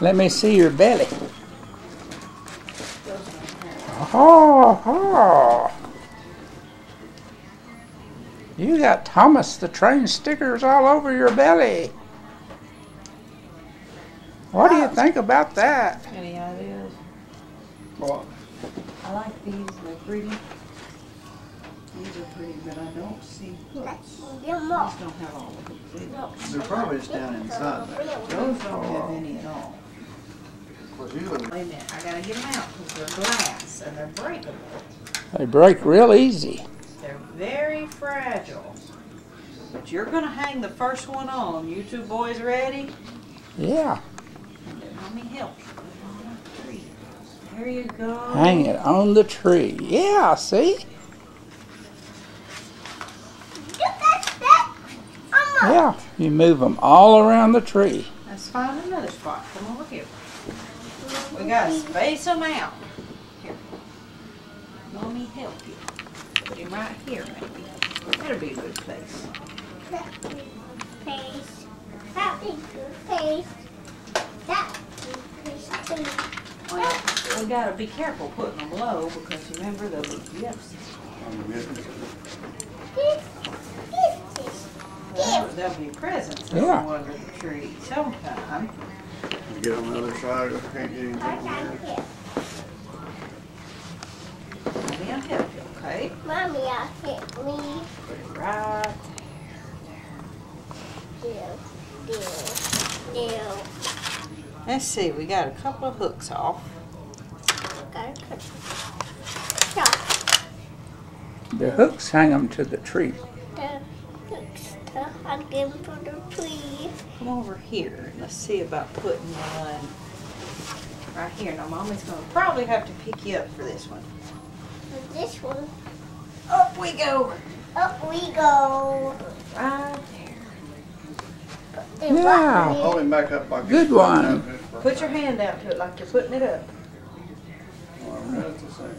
Let me see your belly. Oh, oh. You got Thomas the Train stickers all over your belly. What do you think about that? Any ideas? Well, I like these, they're pretty. These are pretty, but I don't see hooks. These don't have all the hooks either. they're probably just down inside. Those don't have oh. any at all. Well, you Wait a minute, I gotta get them out because they're glass and they're breakable. They break real easy. They're very fragile. But you're gonna hang the first one on. You two boys ready? Yeah. Let me help you. Put it on the tree. There you go. Hang it on the tree. Yeah, see? Yeah. You move them all around the tree. Let's find another spot. Come over here. We gotta space them out. Here. Let me help you. Put him right here, maybe. That'll be a good place. Paste. That be good paste. That be paste too. Well, we gotta be careful putting them low because remember they'll be gifts. This, this, this. There'll there'll be presents Yeah. under the tree sometime. You get on the other side, I can't get anything Right there. here. Maybe I'll help you, okay? Mommy, I hit me. Put it right Deal, deal, deal. Let's see, we got a couple of hooks off. Gotta cut. Stop. The hooks hang them to the tree. The hooks. The hugging for the tree. Come over here. And let's see about putting one right here. Now, Mommy's gonna probably have to pick you up for this one. And this one. Up we go. Up we go. Right there. Yeah. button Hold him back up like. Good one. Put your hand out to it like you're putting it up. Well, that's the same.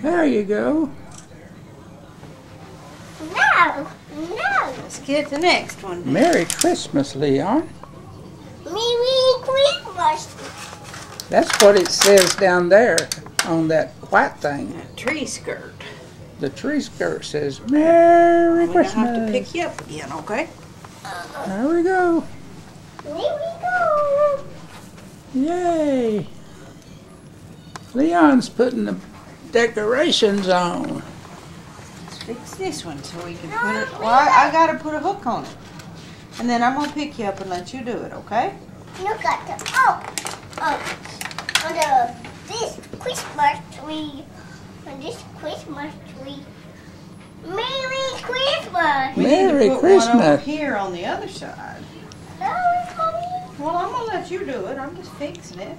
There you go. No, no. Let's get the next one. Merry Christmas, Leon. Merry Christmas. That's what it says down there on that white thing. That tree skirt. The tree skirt says Merry We're gonna have to pick you up again, okay? There we go. Here we go. Yay. Leon's putting the decorations on. Let's fix this one so we can put it. Well, I, I gotta put a hook on it. And then I'm gonna pick you up and let you do it, okay? Look at the oh, oh, on the this Christmas tree, on this Christmas tree. Merry Christmas. We Merry need to put one over Christmas. here on the other side. No, mommy. Well, I'm gonna let you do it. I'm just fixing it.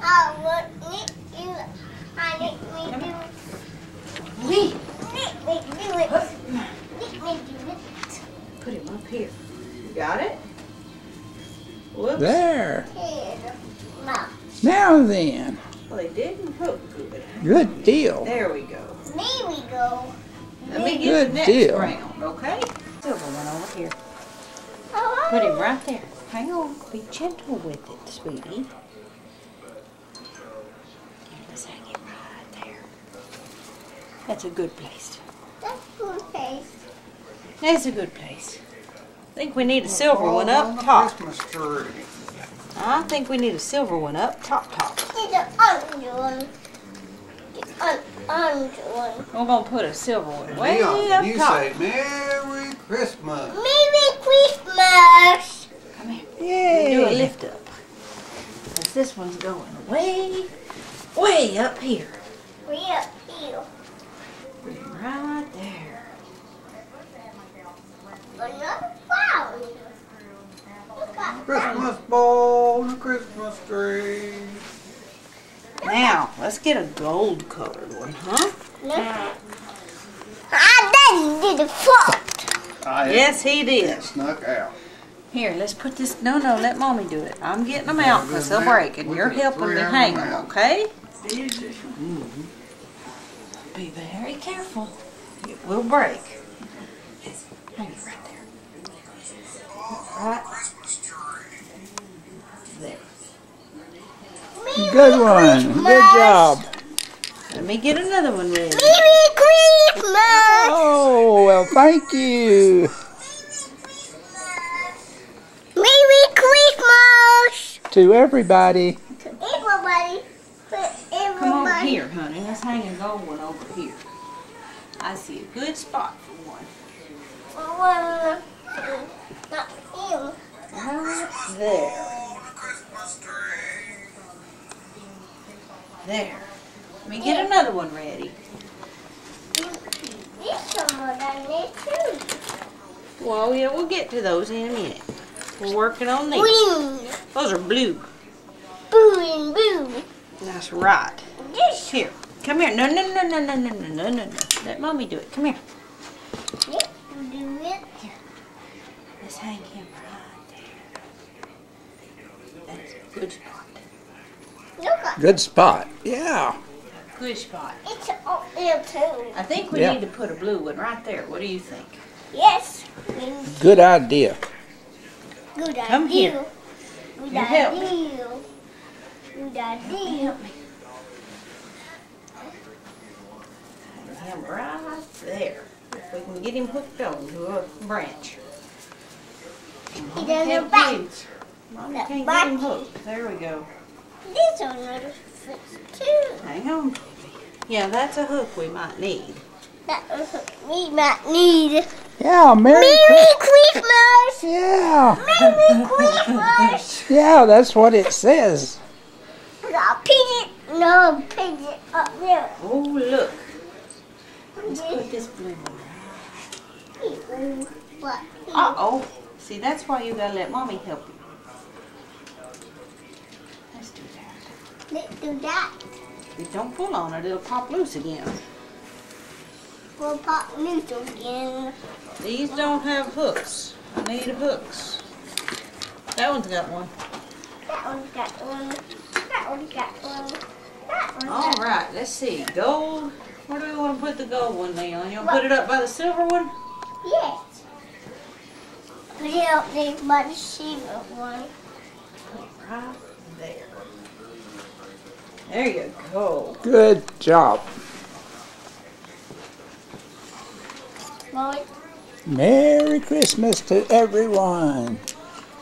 I want me you. I need me do. We Let me do it. Let me do it. put him up here. You got it? Whoops. There. Now, Now then. Well, they didn't hook good. Good deal. There we go. there we go. Let me get Good the next deal. round, okay? Silver one over here. Oh, Put him oh. right there. Hang on. Be gentle with it, sweetie. Just hang it right there. That's a good place. That's a good face. That's a good place. I think we need a silver one up top. Christmas tree. I think we need a silver one up top top. It's the under one. The un- under one. We're gonna put a silver one way Leon, up you top. say Merry Christmas. Merry Christmas. Come here. Yay. Do a lift up. 'Cause this one's going way, way up here. We up here. Right there. Another flower. Look at Christmas ball, the Christmas tree. Now, let's get a gold colored one, huh? that. I then did the fault. Yes, he did. snuck out. Here, let's put this. No, no, let mommy do it. I'm getting them out because they'll break, and you're helping three me hang them them, okay? Be very careful. It will break. Hang it right there. Right Good one. Good job. Let me get another one ready. Merry Christmas! Oh, well, thank you. Merry Christmas! To everybody. Everybody, but everybody. Come over here, honey. Let's hang a gold one over here. I see a good spot for one. Well, uh, not you. Right there. There. Let me get another one ready. This one was on too. Well, yeah, we'll get to those in a minute. We're working on these. Green, Those are blue. blue and blue. That's right. This, Here, come here. No, no, no, no, no, no, no, no, no, no. Let mommy do it. Come here. do it. Let's hang him right there. That's a good spot. Look Good spot. Yeah. Good spot. it's up there too. I think we Yeah. need to put a blue one right there. What do you think? Yes. Good idea. Good Come idea. here. Good You help me. idea. Good idea. Him right there. If we can get him hooked on to a branch. He doesn't can't bite. get him- Mommy That can't get him hooked. There we go. This one was fixed too. Hang on. Yeah, that's a hook we might need. That was we might need. Yeah, Merry Merry Christmas. Christmas! Yeah. Merry Christmas! Yeah, that's what it says. No, pigeon. No, pigeon up there. Oh, look. Let's put this blue one. What? Uh-oh. See, that's why you gotta let mommy help you. Let's do that. Let's do that. If you don't pull on it, it'll pop loose again. We'll pop loose again. These don't have hooks. I need hooks. That one's got one. That one's got one. That one's got one. That one's All got right, let's see. Gold. Where do we want to put the gold one, Leon? You want to put it up by the silver one? Yes. Put it up there by the silver one. Right there. There you go. Good job. Lord, Merry Christmas to everyone.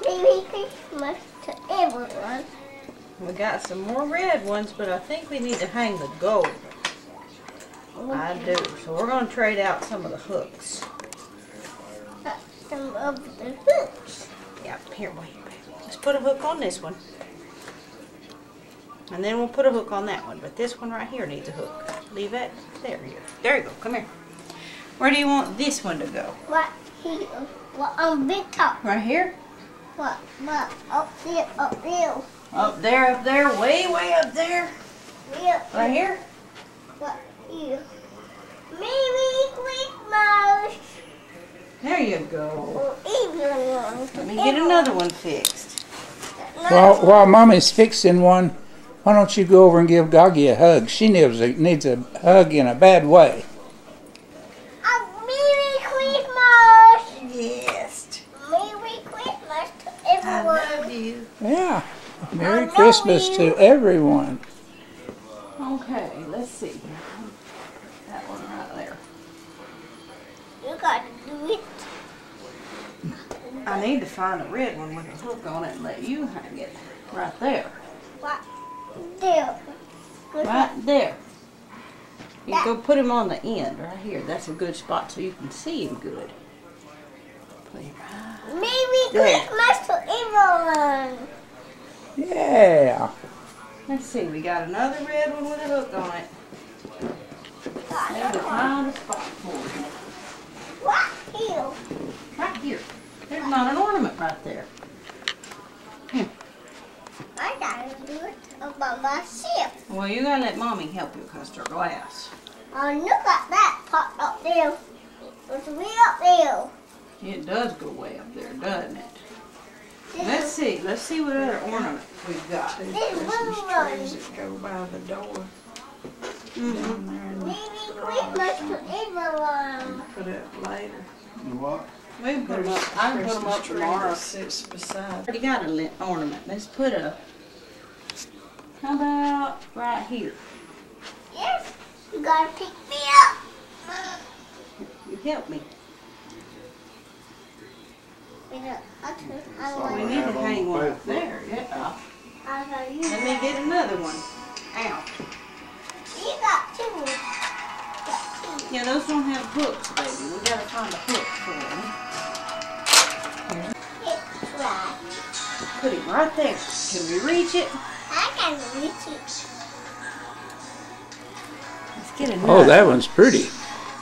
Merry Christmas to everyone. We got some more red ones, but I think we need to hang the gold. I do. So we're going to trade out some of the hooks. Some of the hooks. Yep, here, wait. Let's put a hook on this one. And then we'll put a hook on that one. But this one right here needs a hook. Leave that. There you go. There you go. Come here. Where do you want this one to go? What here? What on big top? Right here? What? What? Up there, up there. Up there, up there, way, way up there. There. Right here? What here? Merry Christmas. There you go. Let me get another one fixed. While, while Mommy's fixing one, why don't you go over and give Goggy a hug? She needs a, needs a hug in a bad way. Merry Christmas. Yes. Merry Christmas to I love you. Yeah. Merry Christmas you. to everyone. Okay, let's see. That one right there. You gotta do it. I need to find a red one with a hook on it and let you hang it right there. What? There. Right there. You go put him on the end right here. That's a good spot so you can see him good. Put him right. Merry There. Christmas to everyone. Yeah. Let's see, we got another red one with a hook on it. Need to find a spot for him. What here? Right here. There's not an ornament right there. I gotta do it all by myself. Well, you gotta let mommy help you because they're glass. Oh, look at that pot up there. It's way up there. It does go way up there, doesn't it? This Let's see. Let's see what other ornament we've got. This blue one. that go by the door Mm -hmm. down there and Merry Christmas to everyone. put it later. What? We can put them up. I can put them up tomorrow. that sits beside. Already got a lit ornament. Let's put a How about right here? Yes, you gotta pick me up. You help me. Wait, no, I'll turn. I We need to hang one up there. Yeah. I'll go. You Let me get another one. Ow. You got two. Yeah, those don't have hooks, baby. We gotta find a hook for Put him right there. Can we reach it? I can reach it. Let's get another. Oh, that one's pretty.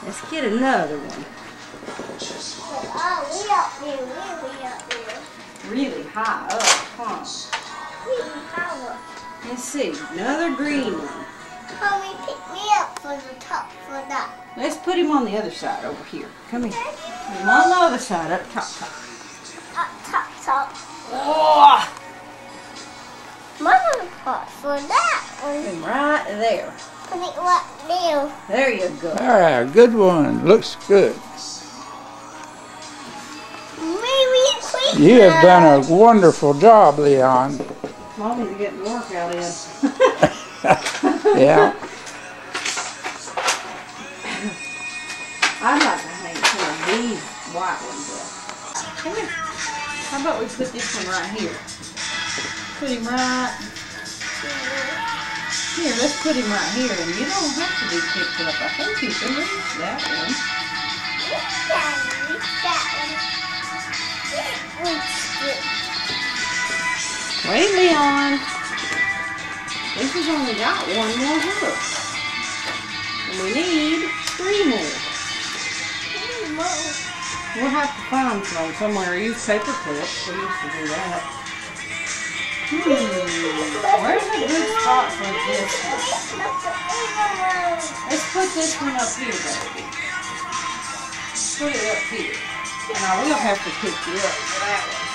Let's get another one. Oh, we up there, we, we up there. Really high up, huh? We power. Let's see. Another green one. Mommy, pick me up for the top for that. Let's put him on the other side over here. Come here. Put him on the other side, up top, top. Up top, top. Oh! Mama part for that Put one. him right there. Put it right there. There you go. Ah, good one. Looks good. Merry Christmas. You have done a wonderful job, Leon. Mommy's getting workout in. Yeah. I'd like to hang some of these white ones up. How about we put this one right here? Put him right here. Let's put him right here, and you don't have to be picked up. I think you can reach that one. Wait, Leon. This has only got one more hook. And we need three more. We'll have to find some somewhere. Use paper clips. We used to do that. Hmm. Where's a good spot for this one? Let's put this one up here, baby. Put it up here. And I will have to pick you up for that one.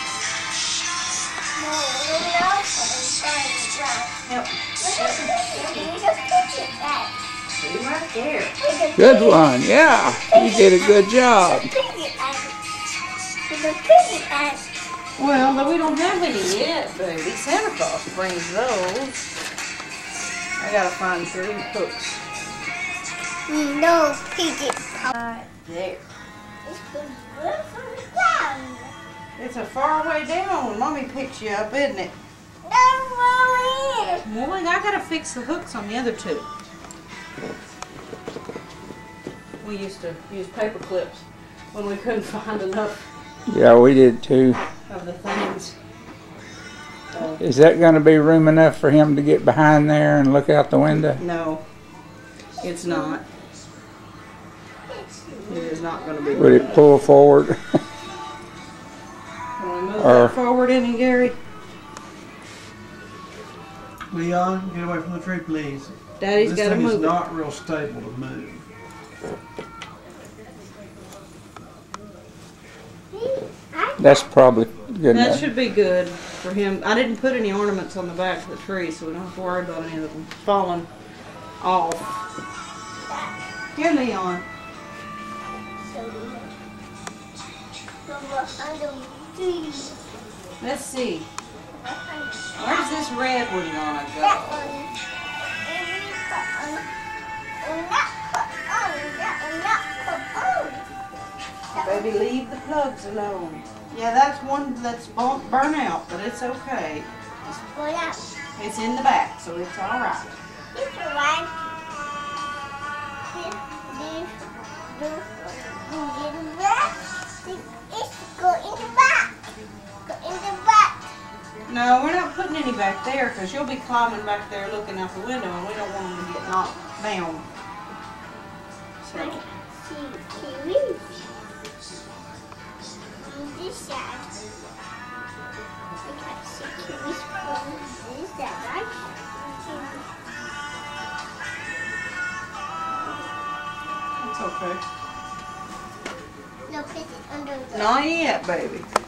Yep. See right there. Good one. Yeah. You did a good job. Well, though we don't have any yet, baby. Santa Claus brings those. I gotta find three hooks. No, piggy. Right there. It's good for the. It's a far way down mommy picks you up, isn't it? No, Mommy. Well, I gotta fix the hooks on the other two. We used to use paper clips when we couldn't find enough Yeah, we did too. of the things. So, Is that going to be room enough for him to get behind there and look out the window? no, it's not. It is not gonna be. Would it pull forward? Can we move Or- that forward any, Gary? Leon, get away from the tree, please. Daddy's this gotta thing is move it. not real stable to move. That's probably good That enough. should be good for him. I didn't put any ornaments on the back of the tree, so we don't have to worry about any of them falling off. Here, Leon. Let's see. Where's this red one gonna go? That one. Baby, leave the plugs alone. Yeah, that's one that's burnt out, but it's okay. Go down. It's in the back, so it's all right. It's back. It's go in the back. Go in the back. No, we're not putting any back there because you'll be climbing back there looking out the window, and we don't want them to get knocked down. So. See, kiwi. On this side. I got see kiwis from this side, right? It's okay. No, put it under the. Not yet, baby.